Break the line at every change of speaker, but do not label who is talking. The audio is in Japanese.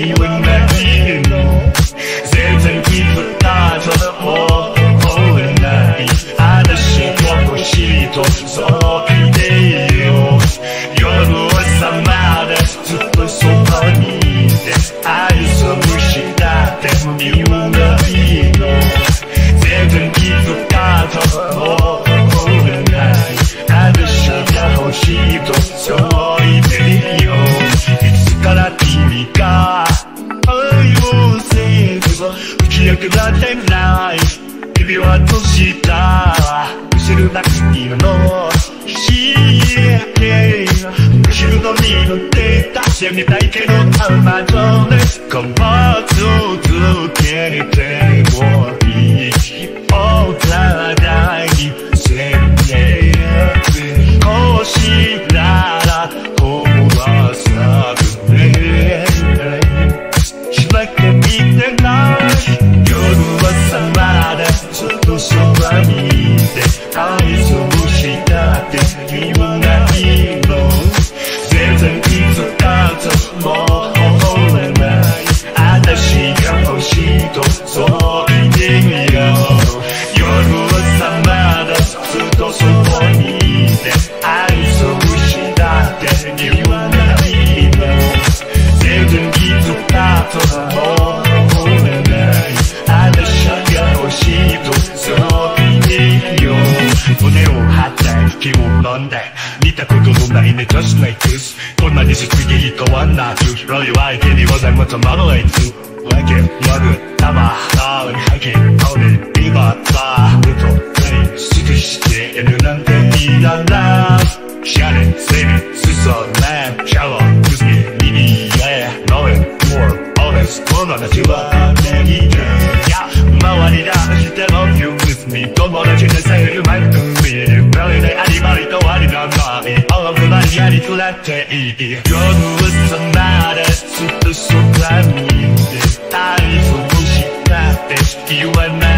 全然気づかずもうれない話が欲しいとそう言ってよ夜朝までずっとそばにいて愛想無視だって言うがいいの全然気づかずもうれない話が欲しいとそう言ってよいつから君が打ち明けられない。日々はどうした。後ろなく今の視野後ろの見乗って出してみたいけどたまどねこの続って息を飲んで見たことのないね just like this こんなにしすぎとはなくロリは相手にございますまのいつわけ夜たま青に吐き青に今さると何すぐしているなんていらないシャレセミすそねシャワーくすぎ耳や know it more honest この話は You are the my